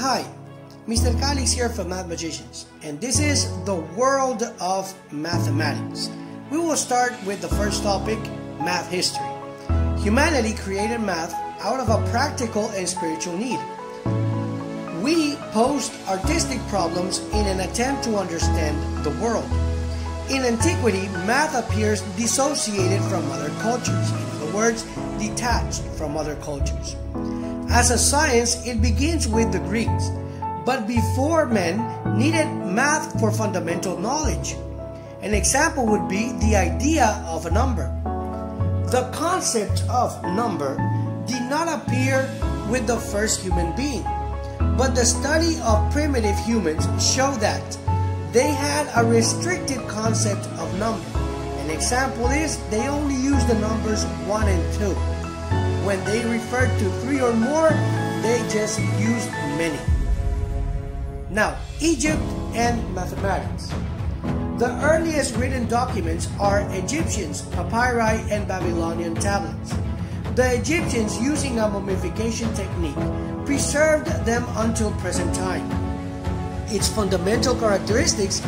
Hi, Mr. Calix here from Math Magicians, and this is the world of mathematics. We will start with the first topic, math history. Humanity created math out of a practical and spiritual need. We posed artistic problems in an attempt to understand the world. In antiquity, math appears dissociated from other cultures, in other words, detached from other cultures. As a science, it begins with the Greeks, but before men needed math for fundamental knowledge. An example would be the idea of a number. The concept of number did not appear with the first human being, but the study of primitive humans show that they had a restricted concept of number. An example is they only used the numbers 1 and 2. When they referred to three or more, they just used many. Now, Egypt and mathematics. The earliest written documents are Egyptians, papyri, and Babylonian tablets. The Egyptians, using a mummification technique, preserved them until present time. Its fundamental characteristics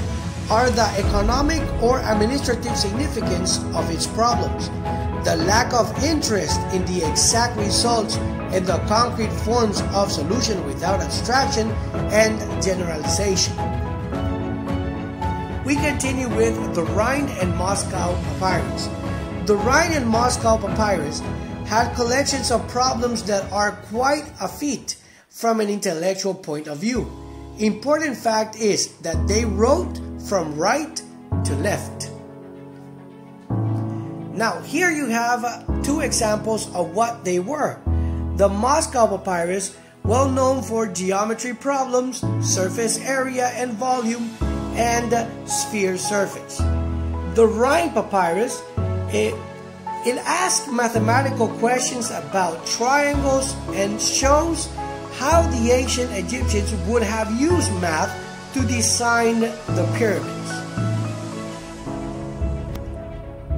are the economic or administrative significance of its problems, the lack of interest in the exact results and the concrete forms of solution without abstraction and generalization. We continue with the Rhind and Moscow papyrus. The Rhind and Moscow papyrus had collections of problems that are quite a feat from an intellectual point of view. Important fact is that they wrote from right to left. Now, here you have two examples of what they were. The Moscow Papyrus, well known for geometry problems, surface area and volume, and sphere surface. The Rhind Papyrus, it, it asks mathematical questions about triangles and shows how the ancient Egyptians would have used math to design the pyramids.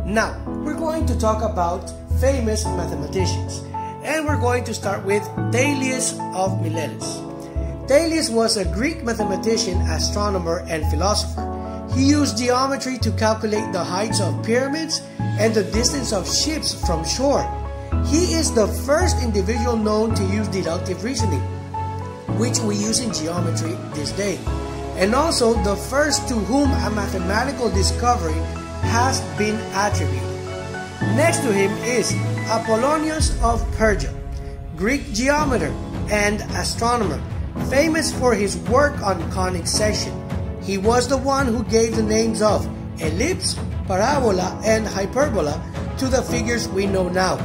Now, we're going to talk about famous mathematicians. And we're going to start with Thales of Miletus. Thales was a Greek mathematician, astronomer, and philosopher. He used geometry to calculate the heights of pyramids and the distance of ships from shore. He is the first individual known to use deductive reasoning, which we use in geometry this day, and also the first to whom a mathematical discovery has been attributed. Next to him is Apollonius of Perga, Greek geometer and astronomer, famous for his work on conic section. He was the one who gave the names of ellipse, parabola, and hyperbola to the figures we know now.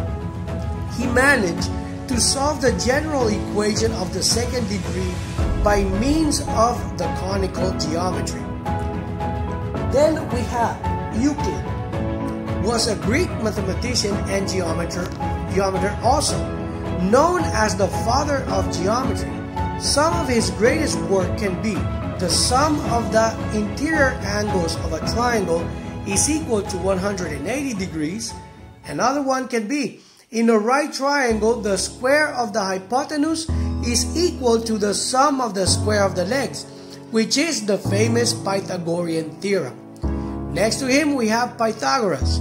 He managed to solve the general equation of the second degree by means of the conical geometry. Then we have Euclid, was a Greek mathematician and geometer, geometer also. Known as the father of geometry, some of his greatest work can be the sum of the interior angles of a triangle is equal to 180 degrees. Another one can be in a right triangle, the square of the hypotenuse is equal to the sum of the square of the legs, which is the famous Pythagorean theorem. Next to him, we have Pythagoras,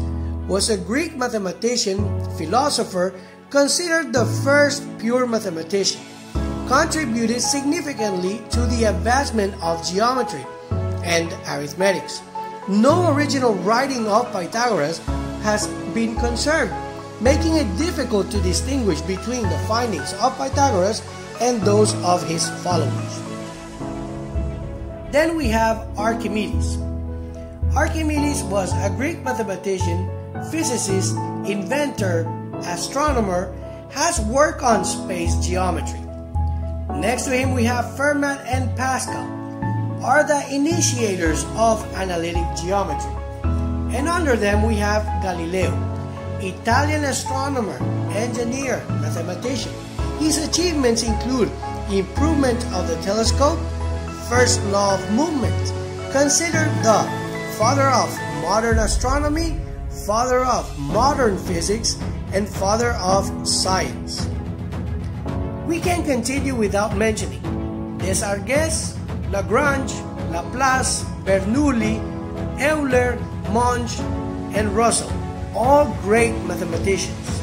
was a Greek mathematician, philosopher, considered the first pure mathematician, contributed significantly to the advancement of geometry and arithmetics. No original writing of Pythagoras has been conserved, making it difficult to distinguish between the findings of Pythagoras and those of his followers. Then we have Archimedes. Archimedes was a Greek mathematician, physicist, inventor, astronomer, has worked on space geometry. Next to him we have Fermat and Pascal, are the initiators of analytic geometry. And under them we have Galileo, Italian astronomer, engineer, mathematician. His achievements include improvement of the telescope, first law of movement, considered the father of modern astronomy, father of modern physics, and father of science. We can continue without mentioning Desargues, Lagrange, Laplace, Bernoulli, Euler, Monge, and Russell, all great mathematicians.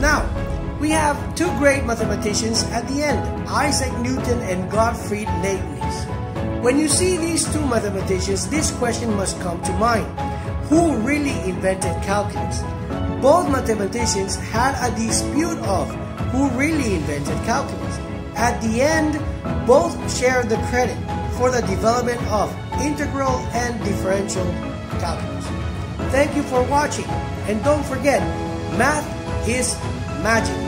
Now, we have two great mathematicians at the end, Isaac Newton and Gottfried Leibniz. When you see these two mathematicians, this question must come to mind. Who really invented calculus? Both mathematicians had a dispute of who really invented calculus. At the end, both shared the credit for the development of integral and differential calculus. Thank you for watching and don't forget, math is magic.